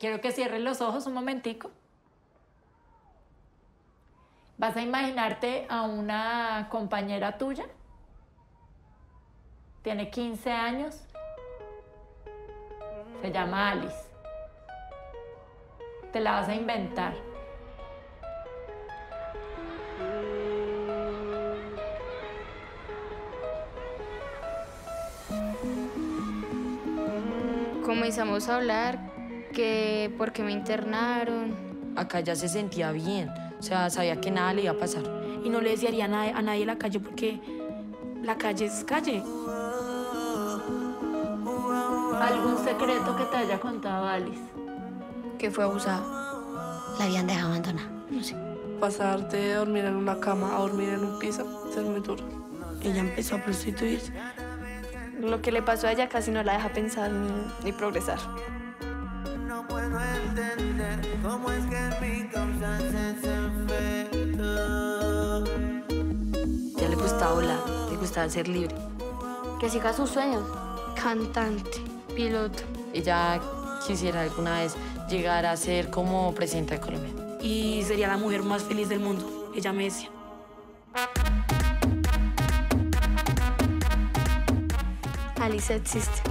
Quiero que cierres los ojos un momentico. Vas a imaginarte a una compañera tuya. Tiene 15 años. Se llama Alice. Te la vas a inventar. Comenzamos a hablar que porque me internaron. Acá ya se sentía bien, o sea, sabía que nada le iba a pasar. Y no le desearía nada a nadie en la calle porque la calle es calle. ¿Algún secreto que te haya contado Alice? Que fue abusada. La habían dejado abandonada. No sé. Pasar de dormir en una cama a dormir en un piso es muy duro. Ella empezó a prostituirse. Lo que le pasó a ella casi no la deja pensar ni, ni progresar. Puedo entender cómo es que mi causa se efecto. Ya le gustaba volar, le gustaba ser libre. Que siga sus sueños. Cantante, piloto. Ella quisiera alguna vez llegar a ser como presidenta de Colombia. Y sería la mujer más feliz del mundo. Ella me decía. Alice existe.